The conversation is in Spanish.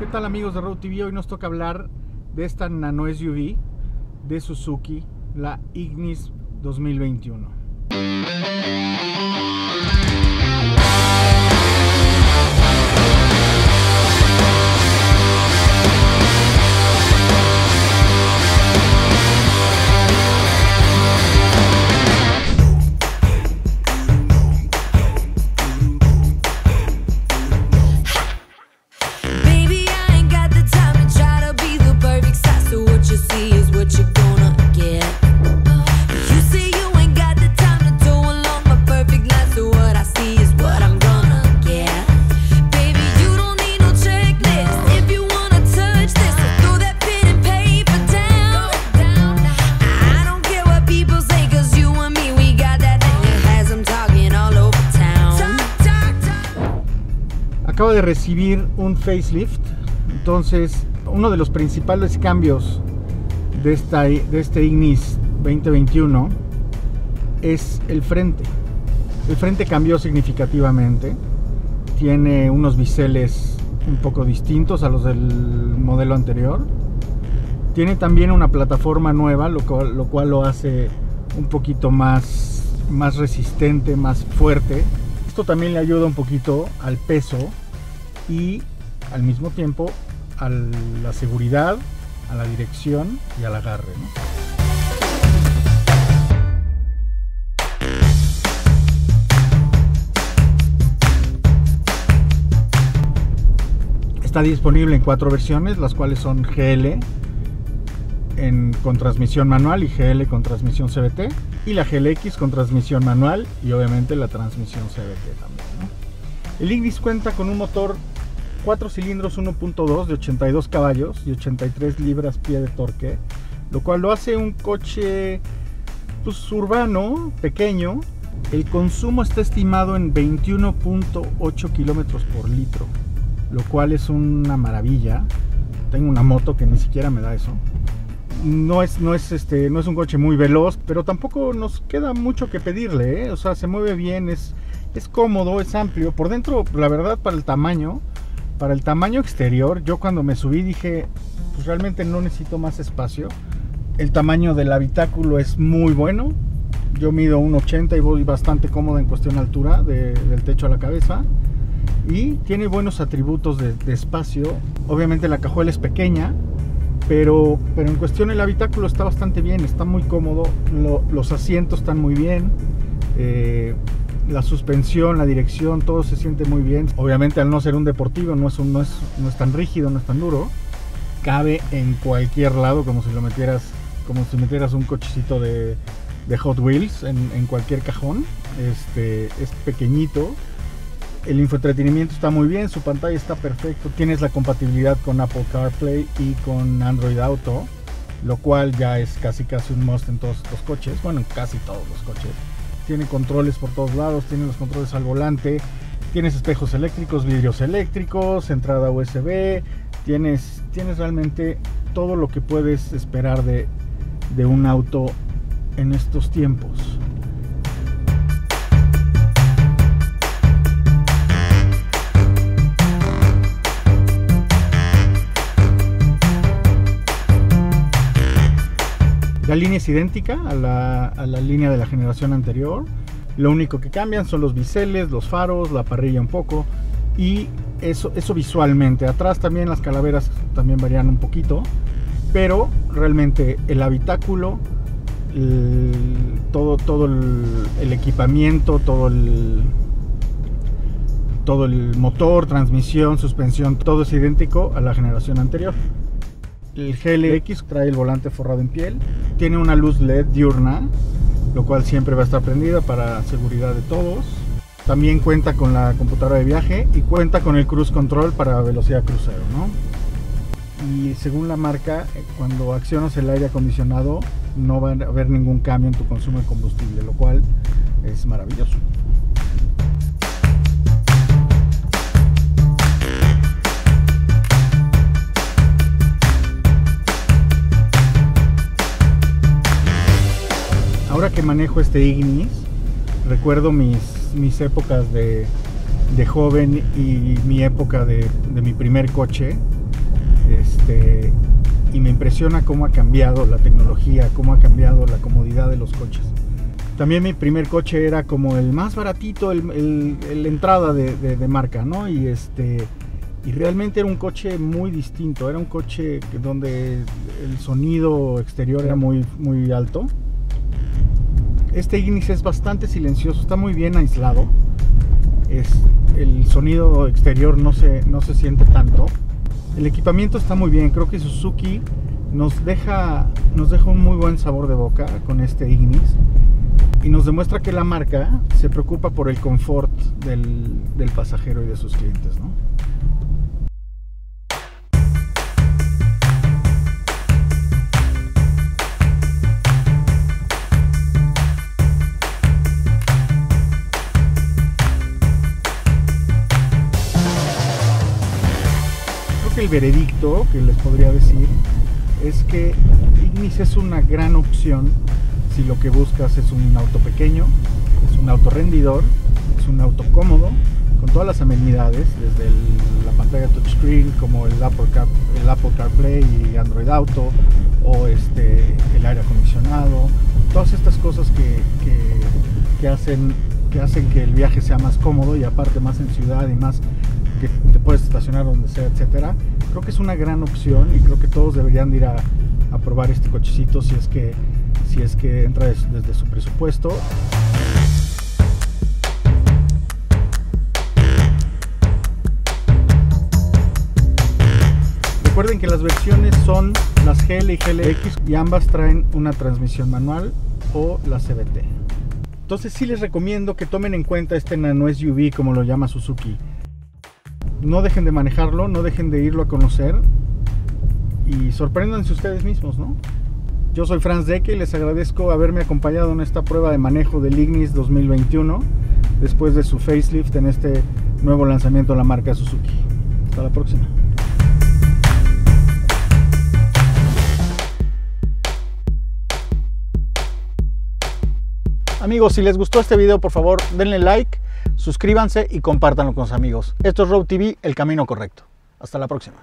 ¿Qué tal amigos de Road TV? Hoy nos toca hablar de esta nano SUV de Suzuki, la Ignis 2021. Acaba de recibir un facelift, entonces uno de los principales cambios de, este Ignis 2021 es el frente. El frente cambió significativamente, tiene unos biseles un poco distintos a los del modelo anterior. Tiene también una plataforma nueva, lo cual lo, cual lo hace un poquito más, más resistente, más fuerte. Esto también le ayuda un poquito al peso y al mismo tiempo a la seguridad, a la dirección y al agarre. Está disponible en cuatro versiones, las cuales son GL con transmisión manual y GL con transmisión CVT y la GLX con transmisión manual y obviamente la transmisión CVT también. El Ignis cuenta con un motor 4 cilindros 1.2 de 82 caballos y 83 libras pie de torque, lo cual lo hace un coche pues, urbano, pequeño. El consumo está estimado en 21.8 kilómetros por litro, lo cual es una maravilla. Tengo una moto que ni siquiera me da eso. No es, no es, este, no es un coche muy veloz, pero tampoco nos queda mucho que pedirle. ¿eh? O sea, se mueve bien, es, es cómodo, es amplio. Por dentro, la verdad, para el tamaño, para el tamaño exterior, yo cuando me subí dije, pues realmente no necesito más espacio. El tamaño del habitáculo es muy bueno. Yo mido 1,80 y voy bastante cómodo en cuestión de altura de- del techo a la cabeza. Y tiene buenos atributos de, espacio. Obviamente la cajuela es pequeña, pero, pero en cuestión el habitáculo está bastante bien, está muy cómodo. Lo- los asientos están muy bien. eh, la suspensión, la dirección, todo se siente muy bien. Obviamente al no ser un deportivo no es, no es, no es tan rígido, no es tan duro. Cabe en cualquier lado como si lo metieras, como si metieras un cochecito de, Hot Wheels en, cualquier cajón. Este, es pequeñito. El infoentretenimiento está muy bien, su pantalla está perfecto. Tienes la compatibilidad con Apple CarPlay y con Android Auto, lo cual ya es casi casi un must en todos estos coches. Bueno, en casi todos los coches tiene controles por todos lados, tiene los controles al volante, tienes espejos eléctricos, vidrios eléctricos, entrada USB, tienes, tienes realmente todo lo que puedes esperar de, de un auto en estos tiempos. La línea es idéntica a la, a la línea de la generación anterior. Lo único que cambian son los biseles, los faros, la parrilla un poco. Y eso, eso visualmente. Atrás también las calaveras también varían un poquito. Pero realmente el habitáculo, todo, todo el, el equipamiento, todo el, todo el motor, transmisión, suspensión, todo es idéntico a la generación anterior. El GLX trae el volante forrado en piel, tiene una luz LED diurna, lo cual siempre va a estar prendida para seguridad de todos. También cuenta con la computadora de viaje y cuenta con el cruise control para velocidad crucero, ¿no? Y según la marca, eh, cuando accionas el aire acondicionado no va a haber ningún cambio en tu consumo de combustible, lo cual es maravilloso. Ahora que manejo este Ignis, recuerdo mis, mis épocas de, de joven y mi época de, de mi primer coche. Este, y me impresiona cómo ha cambiado la tecnología, cómo ha cambiado la comodidad de los coches. También mi primer coche era como el más baratito, el, el- el entrada de, de- de marca, ¿no? Y este y realmente era un coche muy distinto, era un coche donde el sonido exterior era muy, muy alto. Este Ignis es bastante silencioso, está muy bien aislado. Es, el sonido exterior no se, no se siente tanto. El equipamiento está muy bien, creo que Suzuki nos deja, nos deja un muy buen sabor de boca con este Ignis y nos demuestra que la marca se preocupa por el confort del, del pasajero y de sus clientes. ¿no? El veredicto que les podría decir es que Ignis es una gran opción si lo que buscas es un auto pequeño, es un auto rendidor, es un auto cómodo, con todas las amenidades, desde la pantalla touchscreen como el Apple, Car- el Apple CarPlay y Android Auto, o este, el aire acondicionado, todas estas cosas que, que- que hacen, que hacen que el viaje sea más cómodo y aparte más en ciudad y más que te puedes estacionar donde sea, etcétera. Creo que es una gran opción y creo que todos deberían de ir a, a probar este cochecito si es que si es que entra des- desde su presupuesto. Recuerden que las versiones son las GL y GLX y ambas traen una transmisión manual o la CVT. Entonces sí les recomiendo que tomen en cuenta este nano SUV como lo llama Suzuki. No dejen de manejarlo, no dejen de irlo a conocer y sorpréndanse ustedes mismos, ¿no? Yo soy Franz Decke y les agradezco haberme acompañado en esta prueba de manejo del Ignis 2021 después de su facelift en este nuevo lanzamiento de la marca Suzuki. Hasta la próxima. Amigos, si les gustó este video, por favor, denle like, suscríbanse y compártanlo con sus amigos. Esto es Road TV, el camino correcto. Hasta la próxima.